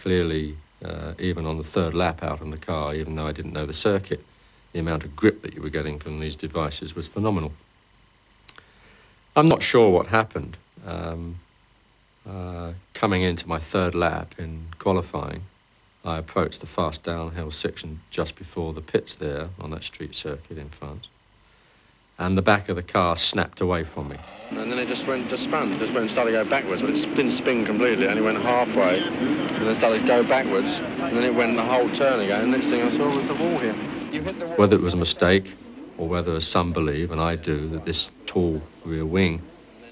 clearly, uh, even on the third lap out in the car, even though I didn't know the circuit, the amount of grip that you were getting from these devices was phenomenal. I'm not sure what happened. Um, uh, coming into my third lap in qualifying, I approached the fast downhill section just before the pits there on that street circuit in France. And the back of the car snapped away from me. And then it just went, just spun, just went, started to go backwards, but it didn't spin completely, it only went halfway, and then started to go backwards, and then it went the whole turn again, and next thing I saw was the wall here. Whether it was a mistake, or whether, as some believe, and I do, that this tall rear wing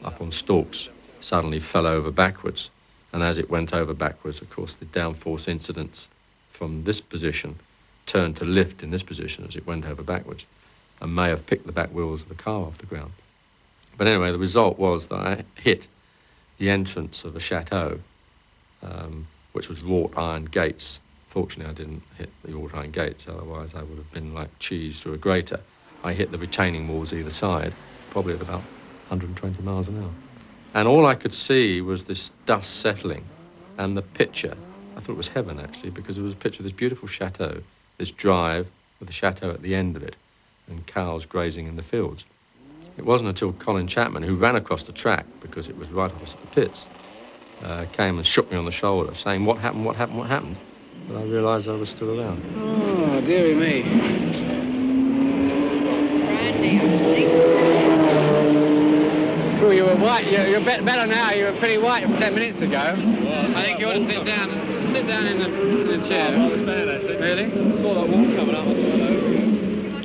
up on stalks suddenly fell over backwards. And as it went over backwards, of course, the downforce incidence from this position turned to lift in this position as it went over backwards and may have picked the back wheels of the car off the ground. But anyway, the result was that I hit the entrance of a chateau, um, which was wrought iron gates. Fortunately, I didn't hit the wrought iron gates, otherwise, I would have been like cheese through a grater. I hit the retaining walls either side, probably at about 120 miles an hour. And all I could see was this dust settling and the picture. I thought it was heaven, actually, because it was a picture of this beautiful chateau, this drive with the chateau at the end of it, and cows grazing in the fields. It wasn't until Colin Chapman, who ran across the track because it was right opposite the pits, uh, came and shook me on the shoulder, saying, What happened, what happened, what happened? But I realised I was still around. Oh, dearie me. Brandy, Cool, you were white. You're, you're better now. You were pretty white 10 minutes ago. I think you ought to sit down. S- Sit down in the, in the chair. stand, actually. Really? Saw that wall coming up.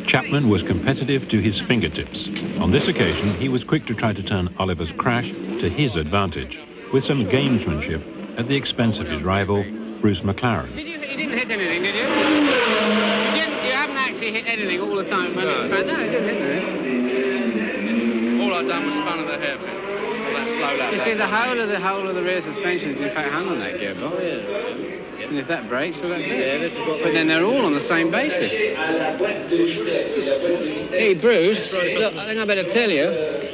Chapman was competitive to his fingertips. On this occasion, he was quick to try to turn Oliver's crash to his advantage, with some gamesmanship at the expense of his rival, Bruce McLaren. Did you, you didn't hit anything, did you? You, didn't, you haven't actually hit anything all the time when No. it's bad. No, you didn't hit anything. All I'd done was spun of the hairpin. That slow lap. You see, the whole of the whole of the rear suspension is in fact hung on that gearbox. And if that breaks, well, that's it. But then they're all on the same basis. Hey, Bruce, look, I think I better tell you,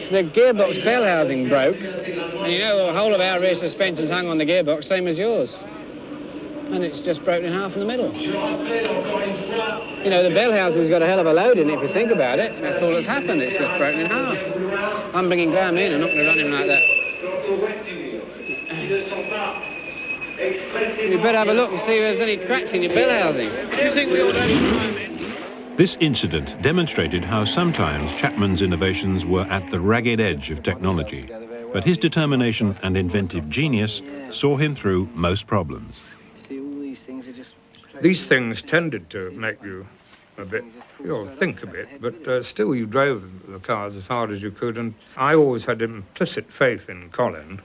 the gearbox bell housing broke. And you know, the whole of our rear suspension's hung on the gearbox, same as yours. And it's just broken in half in the middle. You know, the bell housing's got a hell of a load in it, if you think about it. That's all that's happened. It's just broken in half. I'm bringing Graham in. I'm not going to run him like that. You better have a look and see if there's any cracks in your bell housing. This incident demonstrated how sometimes Chapman's innovations were at the ragged edge of technology, but his determination and inventive genius saw him through most problems. These things are just... These things tended to make you a bit, you know, think a bit, but uh, still you drove the cars as hard as you could. And I always had implicit faith in Colin